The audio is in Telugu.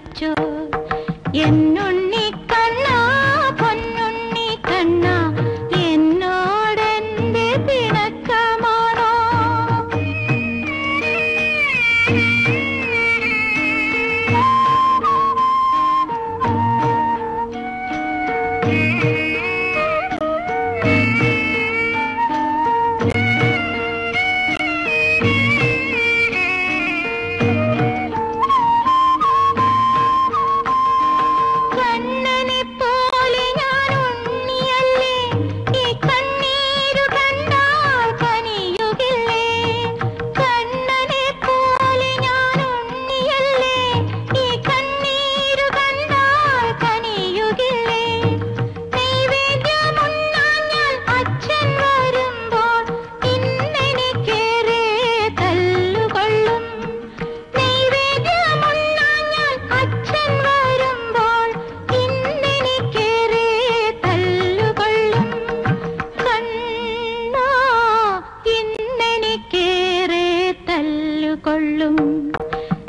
చూడొచ్చు ఎన్నుణ్ణి కన్నా పొన్నుణ్ణి కన్నా ఎన్నోడెంది తినక్క మానో Thank you.